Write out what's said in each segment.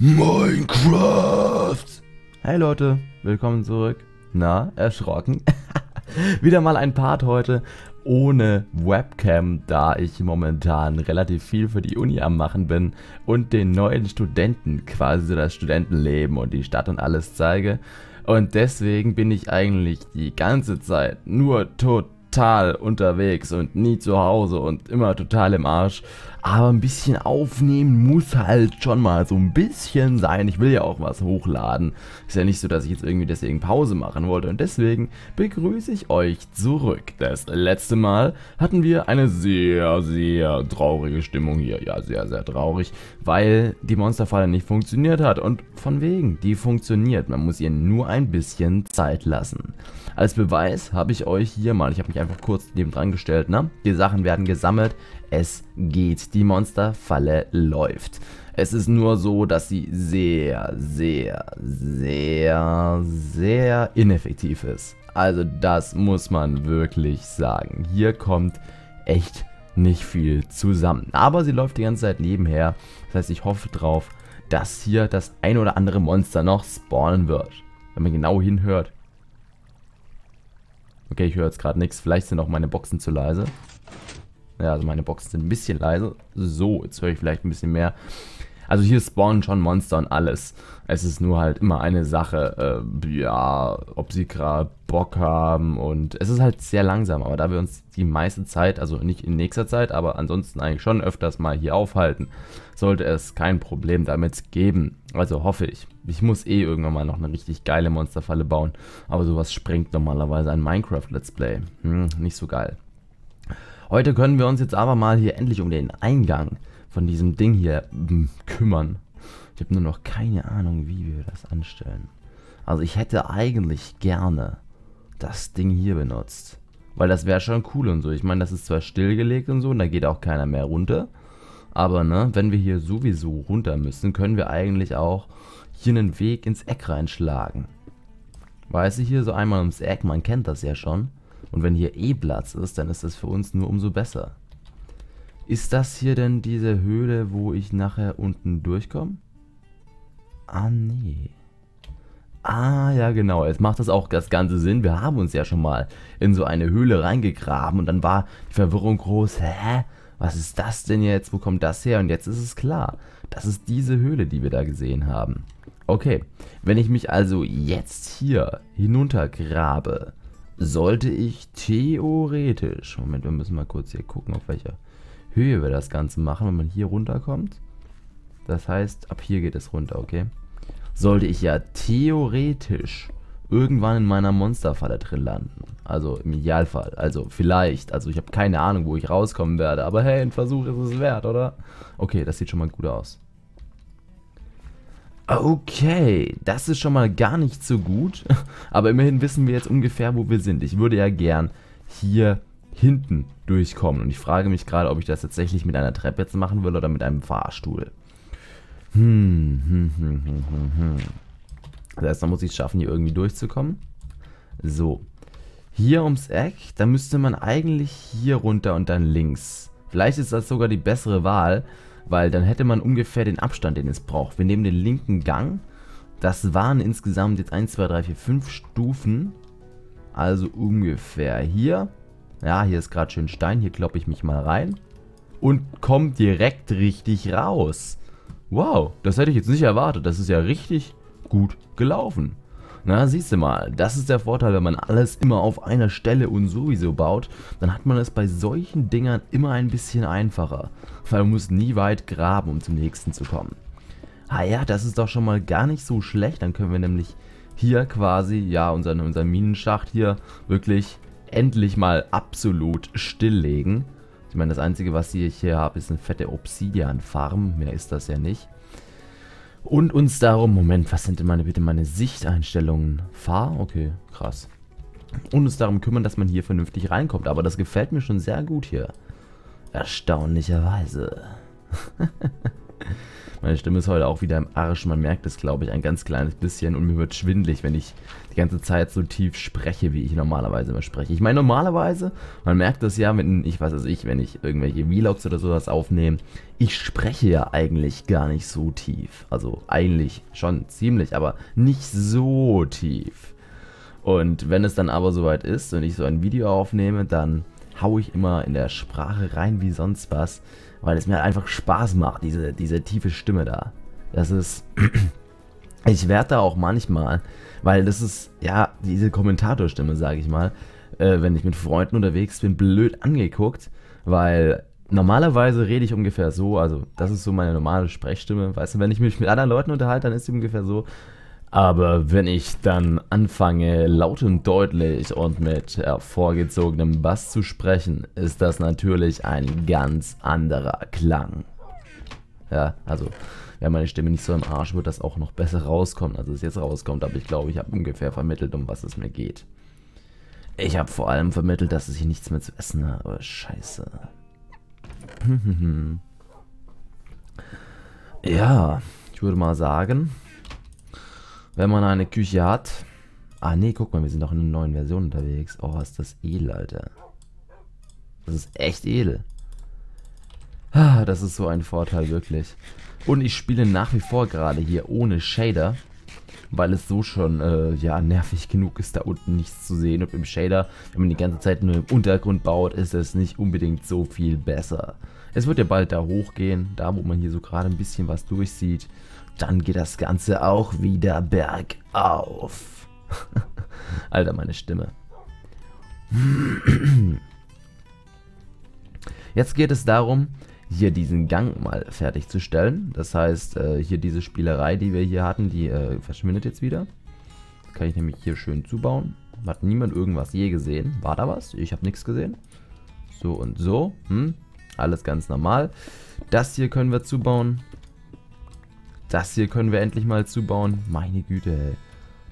Minecraft! Hey Leute, willkommen zurück. Na, erschrocken? Wieder mal ein Part heute ohne Webcam, da ich momentan relativ viel für die Uni am machen bin und den neuen Studenten quasi das Studentenleben und die Stadt und alles zeige. Und deswegen bin ich eigentlich die ganze Zeit nur tot total unterwegs und nie zu Hause und immer total im Arsch. Aber ein bisschen aufnehmen muss halt schon mal so ein bisschen sein. Ich will ja auch was hochladen. Ist ja nicht so, dass ich jetzt irgendwie deswegen Pause machen wollte. Und deswegen begrüße ich euch zurück. Das letzte Mal hatten wir eine sehr, sehr traurige Stimmung hier. Ja, sehr, sehr traurig. Weil die Monsterfalle nicht funktioniert hat. Und von wegen, die funktioniert. Man muss ihr nur ein bisschen Zeit lassen. Als Beweis habe ich euch hier mal, ich habe mich einfach kurz neben dran gestellt, ne? Die Sachen werden gesammelt, es geht, die Monsterfalle läuft. Es ist nur so, dass sie sehr, sehr, sehr, sehr ineffektiv ist. Also das muss man wirklich sagen. Hier kommt echt nicht viel zusammen. Aber sie läuft die ganze Zeit nebenher. Das heißt, ich hoffe drauf, dass hier das ein oder andere Monster noch spawnen wird. Wenn man genau hinhört, Okay, ich höre jetzt gerade nichts. Vielleicht sind auch meine Boxen zu leise. Ja, also meine Boxen sind ein bisschen leise. So, jetzt höre ich vielleicht ein bisschen mehr. Also hier spawnen schon Monster und alles. Es ist nur halt immer eine Sache, äh, ja, ob sie gerade Bock haben und es ist halt sehr langsam, aber da wir uns die meiste Zeit, also nicht in nächster Zeit, aber ansonsten eigentlich schon öfters mal hier aufhalten, sollte es kein Problem damit geben. Also hoffe ich. Ich muss eh irgendwann mal noch eine richtig geile Monsterfalle bauen, aber sowas sprengt normalerweise ein Minecraft Let's Play. Hm, nicht so geil. Heute können wir uns jetzt aber mal hier endlich um den Eingang von diesem Ding hier hm, kümmern. Ich habe nur noch keine Ahnung, wie wir das anstellen. Also ich hätte eigentlich gerne das Ding hier benutzt. Weil das wäre schon cool und so. Ich meine, das ist zwar stillgelegt und so und da geht auch keiner mehr runter. Aber ne, wenn wir hier sowieso runter müssen, können wir eigentlich auch hier einen Weg ins Eck reinschlagen. Weißt du, hier so einmal ums Eck, man kennt das ja schon. Und wenn hier eh Platz ist, dann ist das für uns nur umso besser. Ist das hier denn diese Höhle, wo ich nachher unten durchkomme? Ah, nee. Ah, ja genau, jetzt macht das auch das ganze Sinn. Wir haben uns ja schon mal in so eine Höhle reingegraben und dann war die Verwirrung groß. Hä? Was ist das denn jetzt? Wo kommt das her? Und jetzt ist es klar. Das ist diese Höhle, die wir da gesehen haben. Okay, wenn ich mich also jetzt hier hinuntergrabe, sollte ich theoretisch... Moment, wir müssen mal kurz hier gucken, auf welcher Höhe wir das Ganze machen, wenn man hier runterkommt. Das heißt, ab hier geht es runter, okay? Sollte ich ja theoretisch irgendwann in meiner Monsterfalle drin landen. Also im Idealfall. Also vielleicht. Also ich habe keine Ahnung, wo ich rauskommen werde. Aber hey, ein Versuch ist es wert, oder? Okay, das sieht schon mal gut aus. Okay, das ist schon mal gar nicht so gut. Aber immerhin wissen wir jetzt ungefähr, wo wir sind. Ich würde ja gern hier hinten durchkommen. Und ich frage mich gerade, ob ich das tatsächlich mit einer Treppe jetzt machen will oder mit einem Fahrstuhl. Hm, hm, hm, hm, hm, hm. Das heißt, dann muss ich es schaffen, hier irgendwie durchzukommen. So. Hier ums Eck, da müsste man eigentlich hier runter und dann links. Vielleicht ist das sogar die bessere Wahl, weil dann hätte man ungefähr den Abstand, den es braucht. Wir nehmen den linken Gang. Das waren insgesamt jetzt 1, 2, 3, 4, 5 Stufen. Also ungefähr hier. Ja, hier ist gerade schön Stein. Hier kloppe ich mich mal rein. Und komme direkt richtig raus. Wow, das hätte ich jetzt nicht erwartet. Das ist ja richtig gut gelaufen. Na, siehst du mal, das ist der Vorteil, wenn man alles immer auf einer Stelle und sowieso baut, dann hat man es bei solchen Dingern immer ein bisschen einfacher, weil man muss nie weit graben, um zum nächsten zu kommen. Ah ja, das ist doch schon mal gar nicht so schlecht, dann können wir nämlich hier quasi, ja, unseren, unseren Minenschacht hier wirklich endlich mal absolut stilllegen. Ich meine, das Einzige, was ich hier habe, ist eine fette Obsidian-Farm. Mehr ist das ja nicht. Und uns darum, Moment, was sind denn meine, bitte meine Sichteinstellungen? Fahr? Okay, krass. Und uns darum kümmern, dass man hier vernünftig reinkommt. Aber das gefällt mir schon sehr gut hier. Erstaunlicherweise. Meine Stimme ist heute auch wieder im Arsch. Man merkt es, glaube ich, ein ganz kleines bisschen. Und mir wird schwindlig, wenn ich die ganze Zeit so tief spreche, wie ich normalerweise immer spreche. Ich meine, normalerweise, man merkt das ja, wenn ich weiß es ich, wenn ich irgendwelche Vlogs oder sowas aufnehme, ich spreche ja eigentlich gar nicht so tief. Also eigentlich schon ziemlich, aber nicht so tief. Und wenn es dann aber soweit ist und ich so ein Video aufnehme, dann haue ich immer in der Sprache rein wie sonst was, weil es mir einfach Spaß macht, diese, diese tiefe Stimme da. Das ist. ich werde da auch manchmal, weil das ist, ja, diese Kommentatorstimme, sage ich mal, äh, wenn ich mit Freunden unterwegs bin, blöd angeguckt, weil normalerweise rede ich ungefähr so, also das ist so meine normale Sprechstimme. Weißt du, wenn ich mich mit anderen Leuten unterhalte, dann ist sie ungefähr so. Aber wenn ich dann anfange, laut und deutlich und mit hervorgezogenem Bass zu sprechen, ist das natürlich ein ganz anderer Klang. Ja, also, wenn meine Stimme nicht so im Arsch wird, das auch noch besser rauskommt, als es jetzt rauskommt. Aber ich glaube, ich habe ungefähr vermittelt, um was es mir geht. Ich habe vor allem vermittelt, dass ich nichts mehr zu essen habe. Scheiße. ja, ich würde mal sagen, wenn man eine Küche hat. Ah, nee, guck mal, wir sind doch in einer neuen Version unterwegs. Oh, ist das edel, Alter. Das ist echt edel. Ah, das ist so ein Vorteil, wirklich. Und ich spiele nach wie vor gerade hier ohne Shader, weil es so schon, äh, ja, nervig genug ist, da unten nichts zu sehen. Und im Shader, wenn man die ganze Zeit nur im Untergrund baut, ist es nicht unbedingt so viel besser. Es wird ja bald da hochgehen, da wo man hier so gerade ein bisschen was durchsieht dann geht das Ganze auch wieder bergauf. Alter, meine Stimme. Jetzt geht es darum, hier diesen Gang mal fertigzustellen. Das heißt, äh, hier diese Spielerei, die wir hier hatten, die äh, verschwindet jetzt wieder. Kann ich nämlich hier schön zubauen. Hat niemand irgendwas je gesehen. War da was? Ich habe nichts gesehen. So und so. Hm? Alles ganz normal. Das hier können wir zubauen. Das hier können wir endlich mal zubauen. Meine Güte, ey.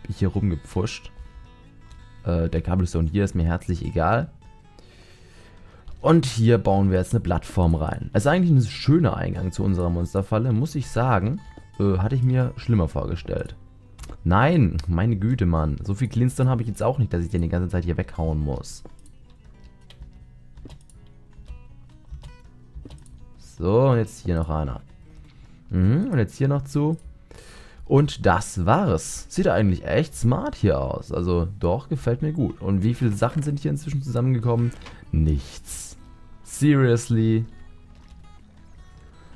Bin ich hier rumgepfuscht. Äh, der Cobblestone hier ist mir herzlich egal. Und hier bauen wir jetzt eine Plattform rein. Es ist eigentlich ein schöner Eingang zu unserer Monsterfalle, muss ich sagen. Äh, hatte ich mir schlimmer vorgestellt. Nein, meine Güte, Mann. So viel Glintstone habe ich jetzt auch nicht, dass ich den die ganze Zeit hier weghauen muss. So, und jetzt hier noch einer. Mhm, und jetzt hier noch zu. Und das war's. Sieht eigentlich echt smart hier aus. Also doch, gefällt mir gut. Und wie viele Sachen sind hier inzwischen zusammengekommen? Nichts. Seriously?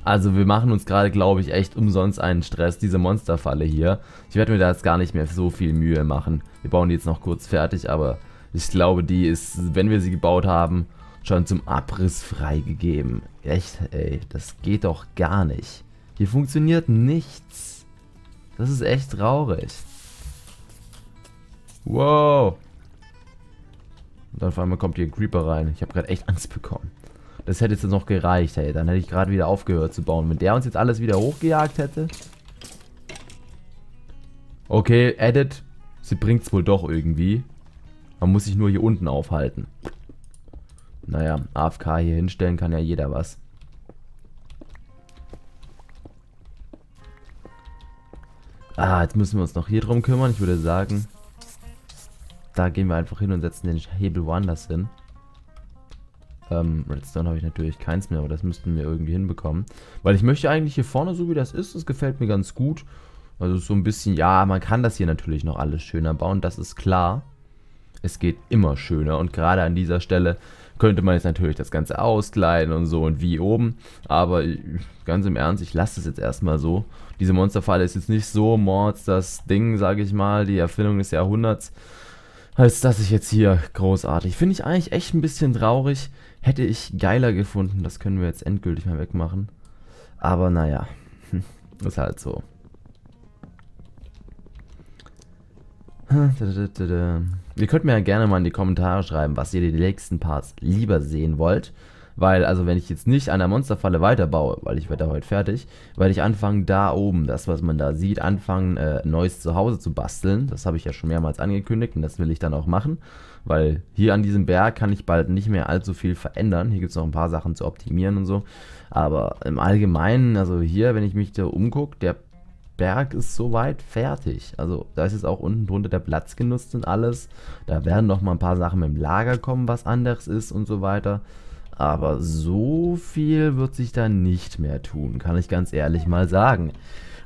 Also wir machen uns gerade, glaube ich, echt umsonst einen Stress, diese Monsterfalle hier. Ich werde mir da jetzt gar nicht mehr so viel Mühe machen. Wir bauen die jetzt noch kurz fertig, aber ich glaube, die ist, wenn wir sie gebaut haben, schon zum Abriss freigegeben. Echt, ey, das geht doch gar nicht. Hier funktioniert nichts. Das ist echt traurig. Wow. Und dann auf einmal kommt hier ein Creeper rein. Ich habe gerade echt Angst bekommen. Das hätte jetzt noch gereicht, hey. Dann hätte ich gerade wieder aufgehört zu bauen. Wenn der uns jetzt alles wieder hochgejagt hätte. Okay, Edit. Sie bringt es wohl doch irgendwie. Man muss sich nur hier unten aufhalten. Naja, AFK hier hinstellen kann ja jeder was. Ah, jetzt müssen wir uns noch hier drum kümmern. Ich würde sagen, da gehen wir einfach hin und setzen den Hebel woanders hin. Ähm, Redstone habe ich natürlich keins mehr, aber das müssten wir irgendwie hinbekommen. Weil ich möchte eigentlich hier vorne, so wie das ist, das gefällt mir ganz gut. Also so ein bisschen, ja, man kann das hier natürlich noch alles schöner bauen, das ist klar. Es geht immer schöner und gerade an dieser Stelle könnte man jetzt natürlich das Ganze auskleiden und so und wie oben. Aber ganz im Ernst, ich lasse es jetzt erstmal so. Diese Monsterfalle ist jetzt nicht so Mords das Ding, sage ich mal, die Erfindung des Jahrhunderts, als dass ich jetzt hier großartig. Finde ich eigentlich echt ein bisschen traurig. Hätte ich geiler gefunden. Das können wir jetzt endgültig mal wegmachen. Aber naja, ist halt so. Ihr könnt mir ja gerne mal in die Kommentare schreiben, was ihr die nächsten Parts lieber sehen wollt. Weil, also wenn ich jetzt nicht an der Monsterfalle weiterbaue, weil ich werde heute fertig, werde ich anfangen, da oben, das was man da sieht, anfangen, äh, neues Zuhause zu basteln. Das habe ich ja schon mehrmals angekündigt und das will ich dann auch machen. Weil hier an diesem Berg kann ich bald nicht mehr allzu viel verändern. Hier gibt es noch ein paar Sachen zu optimieren und so. Aber im Allgemeinen, also hier, wenn ich mich da umgucke, der Berg ist soweit fertig. Also da ist jetzt auch unten drunter der Platz genutzt und alles. Da werden noch mal ein paar Sachen dem Lager kommen, was anderes ist und so weiter. Aber so viel wird sich da nicht mehr tun, kann ich ganz ehrlich mal sagen.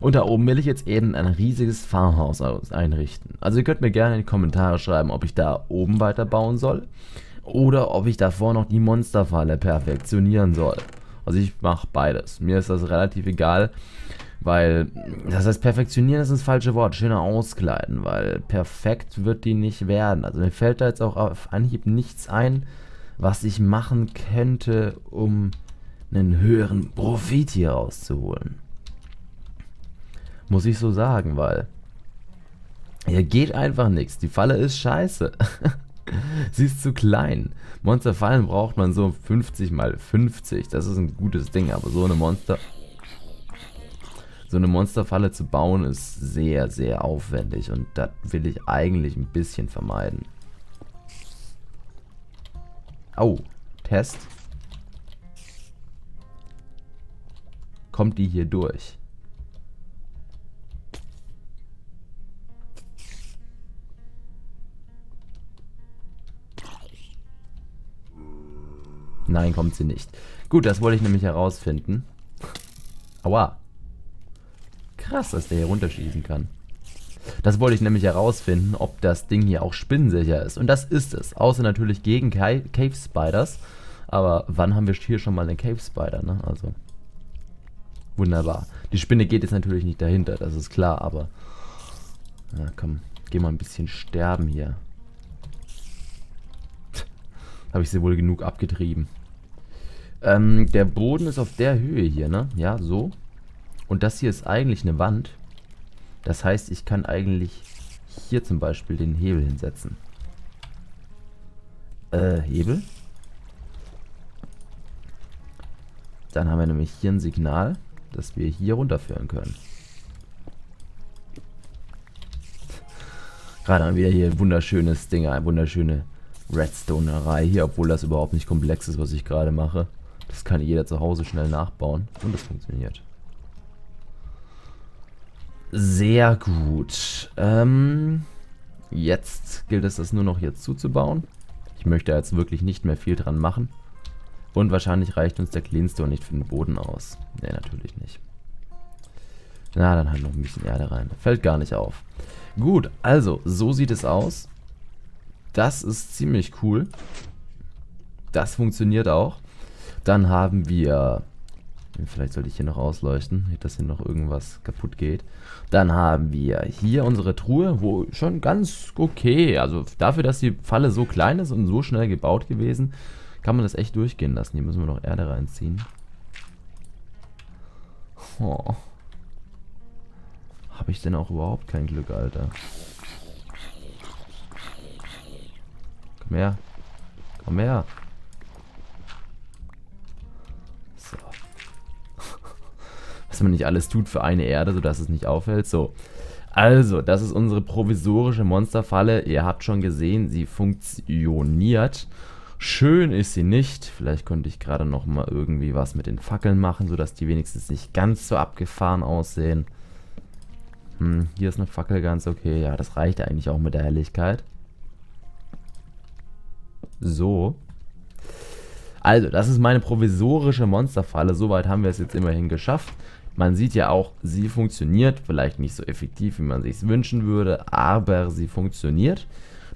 Und da oben will ich jetzt eben ein riesiges Farmhaus einrichten. Also ihr könnt mir gerne in die Kommentare schreiben, ob ich da oben weiter bauen soll oder ob ich davor noch die Monsterfalle perfektionieren soll. Also ich mache beides. Mir ist das relativ egal, weil das heißt perfektionieren ist das falsche Wort, schöner auskleiden, weil perfekt wird die nicht werden. Also mir fällt da jetzt auch auf Anhieb nichts ein, was ich machen könnte, um einen höheren Profit hier rauszuholen. Muss ich so sagen, weil hier geht einfach nichts. Die Falle ist scheiße. Sie ist zu klein. Monsterfallen braucht man so 50 mal 50. Das ist ein gutes Ding, aber so eine Monster so eine Monsterfalle zu bauen ist sehr, sehr aufwendig und das will ich eigentlich ein bisschen vermeiden. Oh, Test. Kommt die hier durch? Nein, kommt sie nicht. Gut, das wollte ich nämlich herausfinden. Aua. Krass, dass der hier runterschießen kann. Das wollte ich nämlich herausfinden, ob das Ding hier auch spinnensicher ist. Und das ist es. Außer natürlich gegen Cave Spiders. Aber wann haben wir hier schon mal einen Cave Spider, ne? Also. Wunderbar. Die Spinne geht jetzt natürlich nicht dahinter, das ist klar, aber. Na komm, geh mal ein bisschen sterben hier. Habe ich sie wohl genug abgetrieben. Ähm, der Boden ist auf der Höhe hier, ne? Ja, so. Und das hier ist eigentlich eine Wand. Das heißt, ich kann eigentlich hier zum Beispiel den Hebel hinsetzen. Äh, Hebel? Dann haben wir nämlich hier ein Signal, das wir hier runterführen können. Gerade haben wir hier ein wunderschönes Ding, eine wunderschöne Redstone-Erei hier, obwohl das überhaupt nicht komplex ist, was ich gerade mache. Das kann jeder zu Hause schnell nachbauen und es funktioniert. Sehr gut. Ähm, jetzt gilt es, das nur noch jetzt zuzubauen. Ich möchte jetzt wirklich nicht mehr viel dran machen. Und wahrscheinlich reicht uns der Cleanstone nicht für den Boden aus. Ne, natürlich nicht. Na, dann halt noch ein bisschen Erde rein. Fällt gar nicht auf. Gut, also, so sieht es aus. Das ist ziemlich cool. Das funktioniert auch. Dann haben wir... Vielleicht sollte ich hier noch ausleuchten, dass hier noch irgendwas kaputt geht. Dann haben wir hier unsere Truhe, wo schon ganz okay, also dafür, dass die Falle so klein ist und so schnell gebaut gewesen, kann man das echt durchgehen lassen. Hier müssen wir noch Erde reinziehen. Oh. Habe ich denn auch überhaupt kein Glück, Alter? Komm her. Komm her. Was man nicht alles tut für eine Erde, sodass es nicht auffällt. So. Also, das ist unsere provisorische Monsterfalle. Ihr habt schon gesehen, sie funktioniert. Schön ist sie nicht. Vielleicht könnte ich gerade noch mal irgendwie was mit den Fackeln machen, sodass die wenigstens nicht ganz so abgefahren aussehen. Hm, hier ist eine Fackel ganz okay. Ja, das reicht eigentlich auch mit der Helligkeit. So. Also, das ist meine provisorische Monsterfalle. Soweit haben wir es jetzt immerhin geschafft. Man sieht ja auch, sie funktioniert. Vielleicht nicht so effektiv, wie man sich wünschen würde, aber sie funktioniert.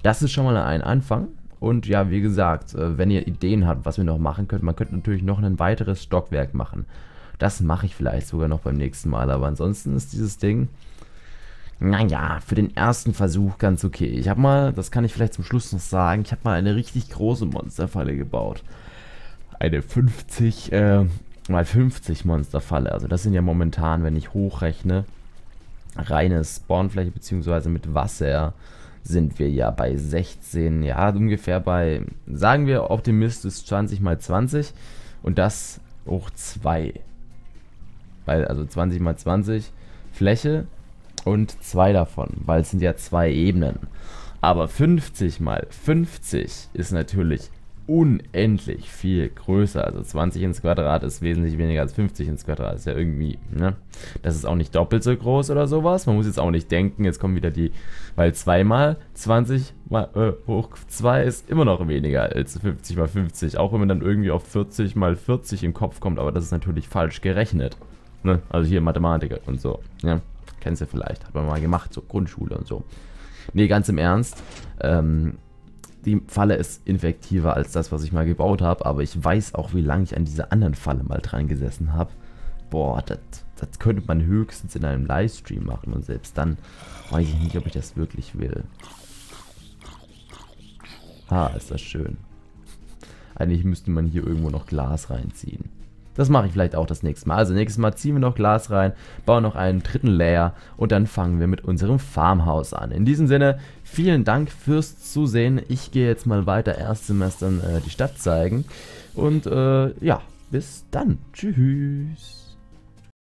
Das ist schon mal ein Anfang. Und ja, wie gesagt, äh, wenn ihr Ideen habt, was wir noch machen könnt, man könnte natürlich noch ein weiteres Stockwerk machen. Das mache ich vielleicht sogar noch beim nächsten Mal, aber ansonsten ist dieses Ding, naja, für den ersten Versuch ganz okay. Ich habe mal, das kann ich vielleicht zum Schluss noch sagen, ich habe mal eine richtig große Monsterfalle gebaut. Eine 50 äh, mal 50 Monsterfalle. Also das sind ja momentan, wenn ich hochrechne, reine Spawnfläche beziehungsweise mit Wasser sind wir ja bei 16, ja ungefähr bei, sagen wir optimistisch 20 mal 20. Und das hoch 2. Weil, also 20 mal 20 Fläche und 2 davon, weil es sind ja zwei Ebenen. Aber 50 mal 50 ist natürlich unendlich viel größer. Also 20 ins Quadrat ist wesentlich weniger als 50 ins Quadrat. Ist ja irgendwie, ne? Das ist auch nicht doppelt so groß oder sowas. Man muss jetzt auch nicht denken, jetzt kommen wieder die, weil 2 mal 20 mal, äh, hoch 2 ist immer noch weniger als 50 mal 50. Auch wenn man dann irgendwie auf 40 mal 40 im Kopf kommt, aber das ist natürlich falsch gerechnet. Ne? Also hier Mathematiker und so. Ja, kennst du vielleicht, hat man mal gemacht, so Grundschule und so. Nee, ganz im Ernst. Ähm, die Falle ist infektiver als das, was ich mal gebaut habe, aber ich weiß auch, wie lange ich an dieser anderen Falle mal dran gesessen habe. Boah, das, das könnte man höchstens in einem Livestream machen und selbst dann weiß ich nicht, ob ich das wirklich will. Ah, ist das schön. Eigentlich müsste man hier irgendwo noch Glas reinziehen. Das mache ich vielleicht auch das nächste Mal. Also nächstes Mal ziehen wir noch Glas rein, bauen noch einen dritten Layer und dann fangen wir mit unserem Farmhaus an. In diesem Sinne, vielen Dank fürs Zusehen. Ich gehe jetzt mal weiter Erstsemestern äh, die Stadt zeigen. Und äh, ja, bis dann. Tschüss.